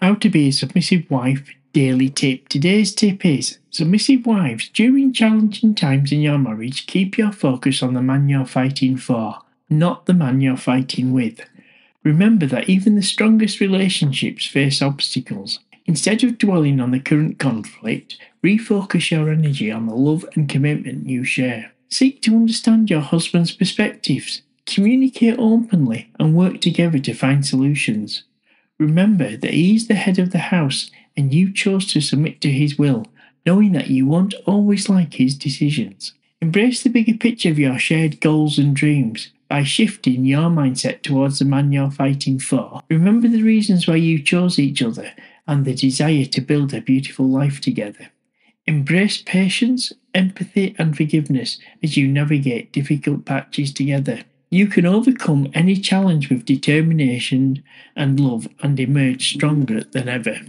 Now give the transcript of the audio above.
How to be a submissive wife daily tip. Today's tip is submissive wives, during challenging times in your marriage, keep your focus on the man you're fighting for, not the man you're fighting with. Remember that even the strongest relationships face obstacles. Instead of dwelling on the current conflict, refocus your energy on the love and commitment you share. Seek to understand your husband's perspectives. Communicate openly and work together to find solutions. Remember that he is the head of the house and you chose to submit to his will, knowing that you won't always like his decisions. Embrace the bigger picture of your shared goals and dreams by shifting your mindset towards the man you're fighting for. Remember the reasons why you chose each other and the desire to build a beautiful life together. Embrace patience, empathy, and forgiveness as you navigate difficult patches together. You can overcome any challenge with determination and love and emerge stronger than ever.